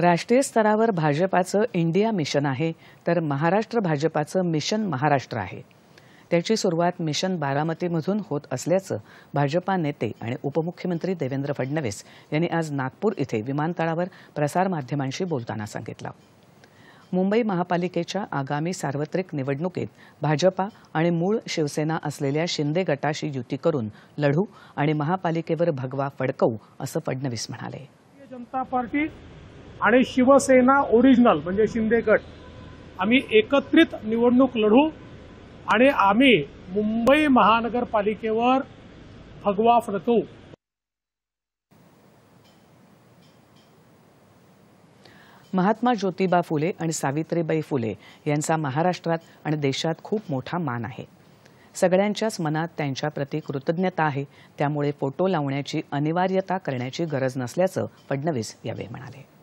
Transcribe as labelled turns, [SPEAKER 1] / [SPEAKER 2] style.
[SPEAKER 1] राष्ट्रीय स्तरावर भाजपाचं इंडिया मिशन आहे तर महाराष्ट्र भाजपाचं मिशन महाराष्ट्र आहे. त्याची सुरुवात मिशन बारामतीमधून होत असल्याचं भाजपा नेते आणि उपमुख्यमंत्री देवेंद्र फडणवीस यांनी आज नागपूर इथे विमानतळावर प्रसारमाध्यमांशी बोलताना सांगितलं. मुंबई महापालिकेच्या आगामी सार्वत्रिक निवडणुकीत भाजपा आणि मूळ शिवसेना असलेल्या शिंदे गटाशी युती करून लढू आणि महापालिकेवर भगवा फडकवू असं फडणवीस म्हणाले.
[SPEAKER 2] जनता पार्टी आणि शिवसेना ओरिजिनल म्हणजे शिंदे गट. आम्ही एकत्रित निवडणूक लढू आणि आम्ही मुंबई महानगरपालिकेवर भगवा फडकवू
[SPEAKER 1] महात्मा ज्योतिबा फुले आणि सावित्रीबाई फुले यांचा महाराष्ट्रात आणि देशात खूप मोठा मान आहे. सगळ्यांच्याच मनात त्यांच्याप्रती कृतज्ञता आहे. त्यामुळे फोटो लावण्याची अनिवार्यता करण्याची गरज नसल्याचं फडणवीस यावेळी म्हणाले.